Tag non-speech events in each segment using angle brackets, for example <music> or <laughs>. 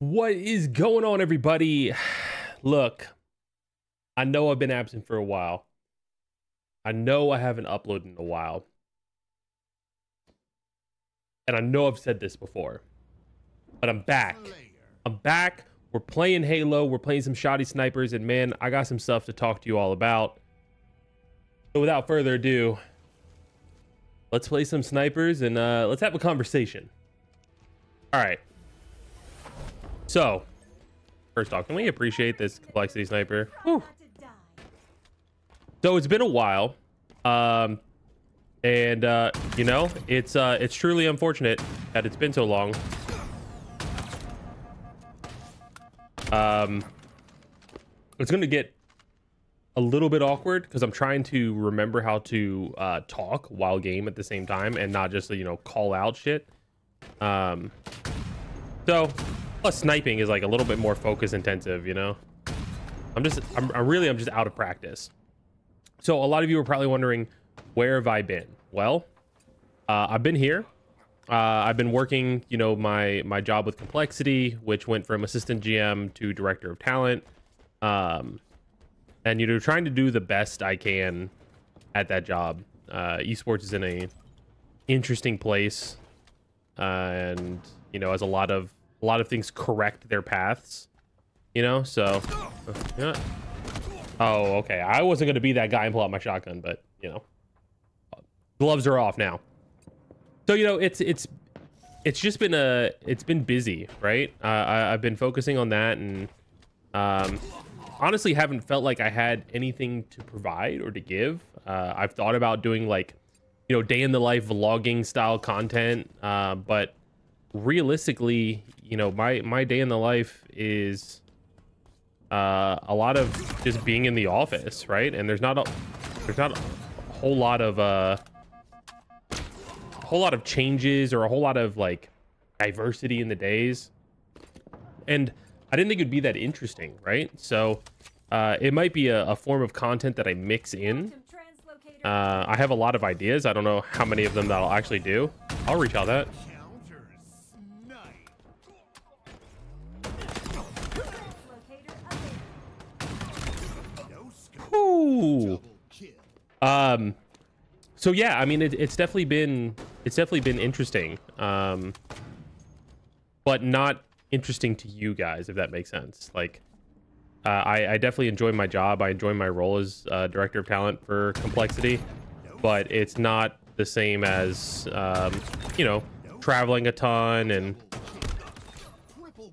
What is going on, everybody? <sighs> Look, I know I've been absent for a while. I know I haven't uploaded in a while. And I know I've said this before. But I'm back. I'm back. We're playing Halo. We're playing some shotty snipers. And man, I got some stuff to talk to you all about. So without further ado, let's play some snipers and uh, let's have a conversation. All right. So, first off, can we appreciate this complexity sniper? Whew. So it's been a while, um, and uh, you know, it's uh, it's truly unfortunate that it's been so long. Um, it's gonna get a little bit awkward because I'm trying to remember how to uh, talk while game at the same time and not just you know call out shit. Um, so Plus, sniping is like a little bit more focus intensive, you know? I'm just, I'm, I'm really, I'm just out of practice. So a lot of you are probably wondering, where have I been? Well, uh, I've been here. Uh, I've been working, you know, my my job with Complexity, which went from assistant GM to director of talent, um, and you know, trying to do the best I can at that job. Uh, esports is in a interesting place, uh, and you know, has a lot of a lot of things correct their paths, you know? So, yeah. Oh, okay. I wasn't going to be that guy and pull out my shotgun, but, you know, gloves are off now. So, you know, it's, it's, it's just been a, it's been busy, right? Uh, I, I've been focusing on that and, um, honestly haven't felt like I had anything to provide or to give. Uh, I've thought about doing like, you know, day in the life vlogging style content, uh, but realistically, you know, my my day in the life is uh, a lot of just being in the office, right? And there's not a there's not a whole lot of uh, a whole lot of changes or a whole lot of like diversity in the days. And I didn't think it'd be that interesting, right? So uh, it might be a, a form of content that I mix in. Uh, I have a lot of ideas. I don't know how many of them that I'll actually do. I'll reach out that. Um. So yeah, I mean, it, it's definitely been it's definitely been interesting. Um. But not interesting to you guys, if that makes sense. Like, uh, I, I definitely enjoy my job. I enjoy my role as uh, director of talent for Complexity, but it's not the same as um, you know traveling a ton and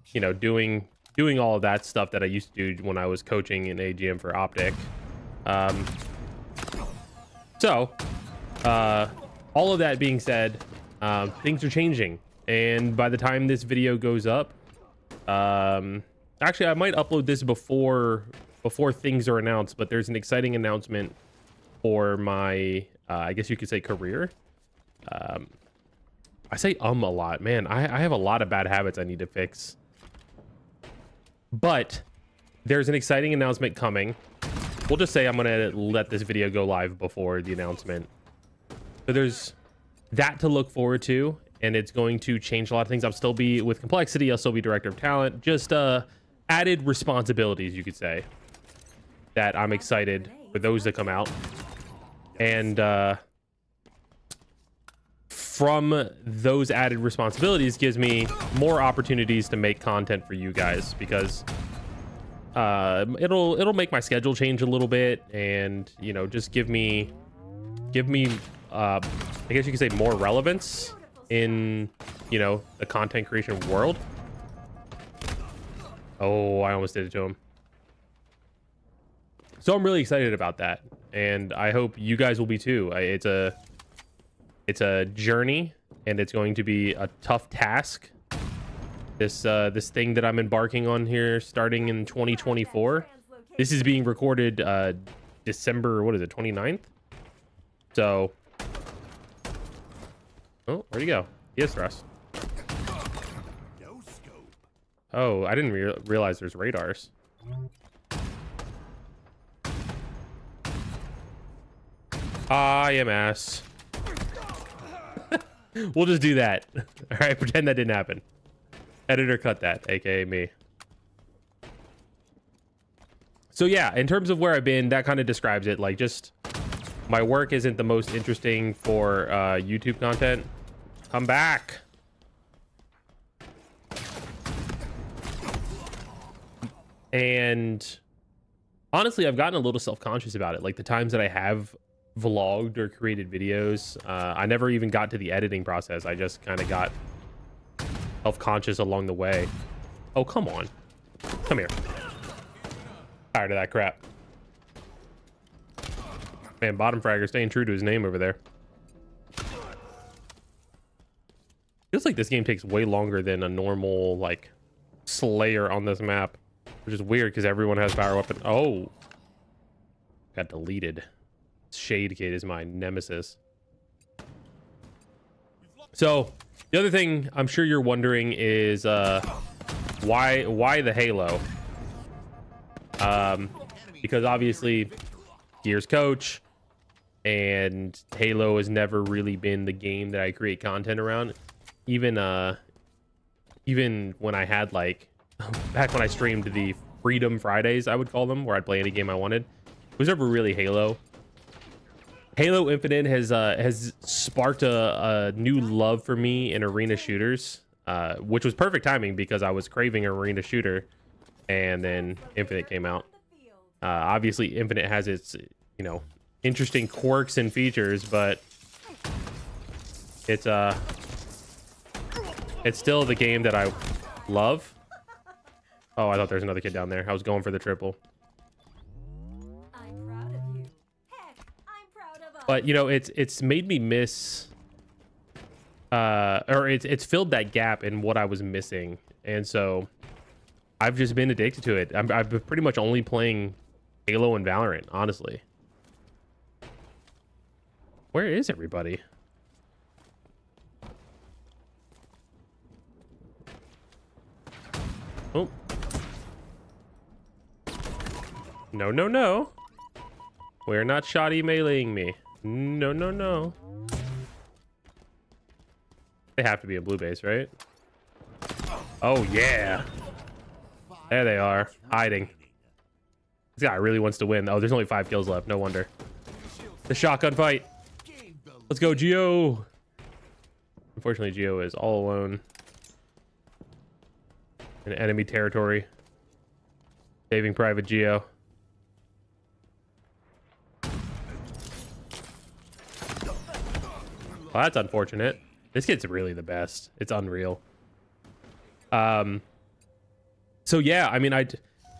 you know doing doing all of that stuff that I used to do when I was coaching in AGM for Optic. Um, so, uh, all of that being said, uh, things are changing. And by the time this video goes up, um, actually, I might upload this before before things are announced, but there's an exciting announcement for my, uh, I guess you could say career. Um, I say um a lot. Man, I, I have a lot of bad habits I need to fix. But there's an exciting announcement coming we'll just say I'm going to let this video go live before the announcement. So there's that to look forward to, and it's going to change a lot of things. I'll still be with Complexity. I'll still be Director of Talent. Just uh, added responsibilities, you could say, that I'm excited for those to come out. And uh, from those added responsibilities gives me more opportunities to make content for you guys because uh, it'll it'll make my schedule change a little bit, and you know, just give me give me uh, I guess you could say more relevance in you know the content creation world. Oh, I almost did it to him. So I'm really excited about that, and I hope you guys will be too. It's a it's a journey, and it's going to be a tough task this uh, this thing that I'm embarking on here starting in 2024. This is being recorded uh, December, what is it, 29th? So, oh, where'd he go? He is thrust. Oh, I didn't re realize there's radars. I am ass. <laughs> we'll just do that. <laughs> All right, pretend that didn't happen. Editor cut that, aka me. So yeah, in terms of where I've been, that kind of describes it. Like just my work isn't the most interesting for uh, YouTube content. Come back. And honestly, I've gotten a little self-conscious about it. Like the times that I have vlogged or created videos, uh, I never even got to the editing process. I just kind of got self-conscious along the way. Oh, come on. Come here. Tired of that crap. Man, bottom fragger staying true to his name over there. Feels like this game takes way longer than a normal, like, Slayer on this map. Which is weird because everyone has power weapon. Oh. Got deleted. Shade Kid is my nemesis. So, the other thing I'm sure you're wondering is uh, why why the Halo? Um, because obviously, Gears coach, and Halo has never really been the game that I create content around. Even uh, even when I had like <laughs> back when I streamed the Freedom Fridays, I would call them, where I'd play any game I wanted. It was never really Halo. Halo Infinite has uh, has sparked a, a, new love for me in arena shooters, uh, which was perfect timing because I was craving an arena shooter, and then Infinite came out. Uh, obviously, Infinite has its you know interesting quirks and features, but it's uh it's still the game that I love. Oh, I thought there was another kid down there. I was going for the triple. But you know, it's it's made me miss uh or it's it's filled that gap in what I was missing. And so I've just been addicted to it. I'm I've been pretty much only playing Halo and Valorant, honestly. Where is everybody? Oh. No, no, no. We're not shotty meleeing me. No, no, no. They have to be a blue base, right? Oh, yeah. There they are, hiding. This guy really wants to win. Oh, there's only five kills left. No wonder. The shotgun fight. Let's go, Geo. Unfortunately, Geo is all alone in enemy territory. Saving Private Geo. Well, that's unfortunate. This kid's really the best. It's unreal. Um, so yeah, I mean, I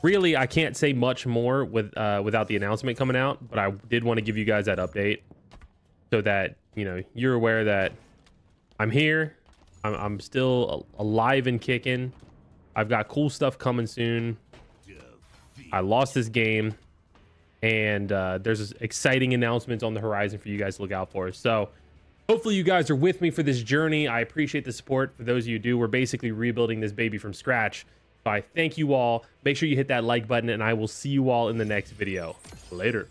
really I can't say much more with uh, without the announcement coming out, but I did want to give you guys that update so that you know you're aware that I'm here. I'm, I'm still alive and kicking. I've got cool stuff coming soon. I lost this game, and uh, there's exciting announcements on the horizon for you guys to look out for. So. Hopefully you guys are with me for this journey. I appreciate the support. For those of you do, we're basically rebuilding this baby from scratch. So I thank you all. Make sure you hit that like button and I will see you all in the next video. Later.